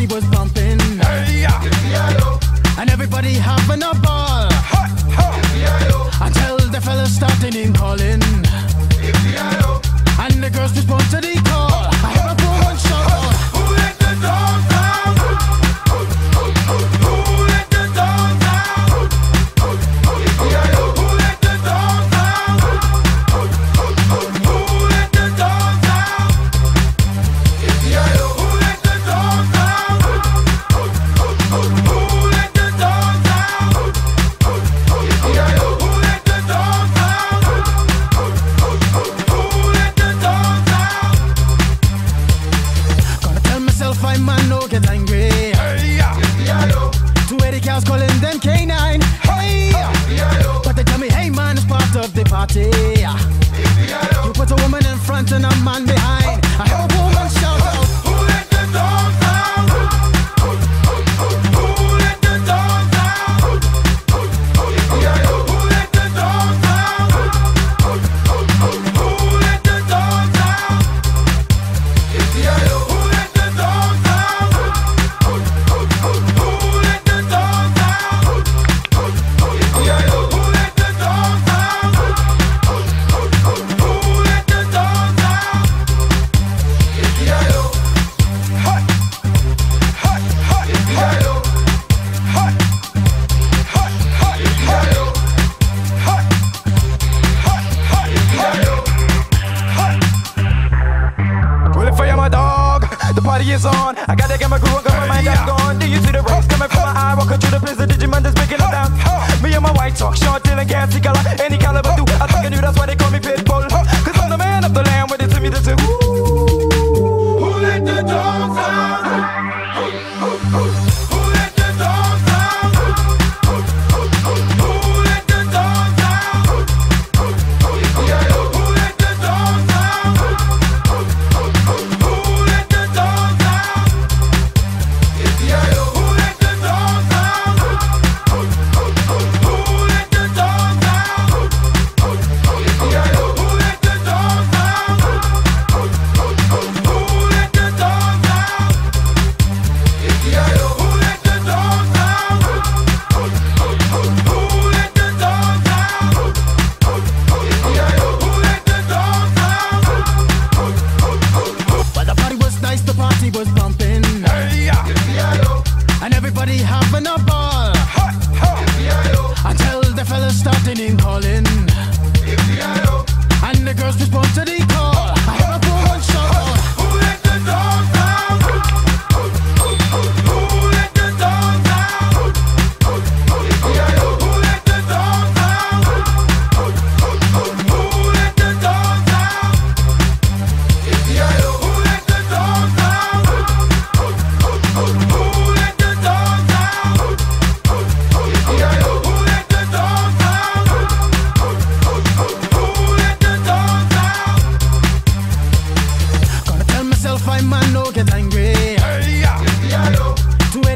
she was bumping. Hey, yeah. And everybody having a ball. Ha, ha. Until the fellas starting in calling. And the girls respond to the call. and a man behind. on. I gotta get my groove on, got my mind, I'm gone. Do you see the rocks coming from my eye? Walk through the place, the Digimon that's breaking them down. Me and my white talk, short, dealing, gassy color, any caliber, do. I think I knew that's why they call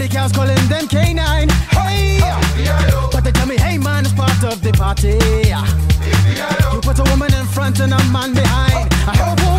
The cows calling them canine. Hey! But they tell me, hey man, it's part of the party. You put a woman in front and a man behind. I hope